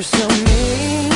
You're so mean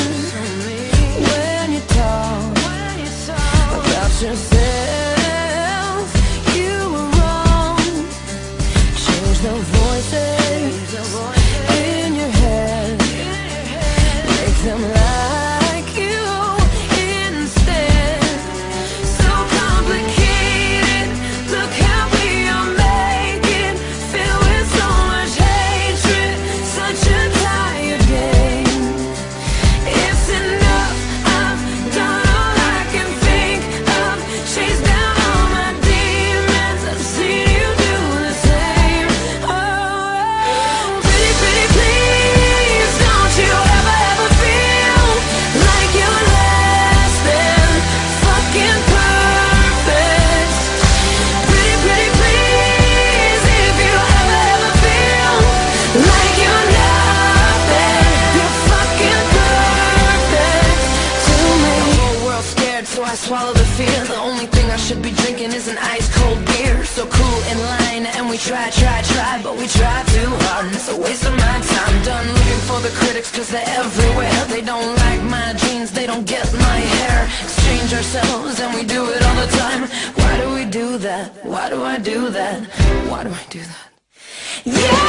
swallow the fear. The only thing I should be drinking is an ice cold beer. So cool in line, and we try, try, try, but we try too hard, and it's a waste of my time. Done looking for the critics, cause they're everywhere. They don't like my jeans, they don't get my hair. Exchange ourselves, and we do it all the time. Why do we do that? Why do I do that? Why do I do that? Yeah!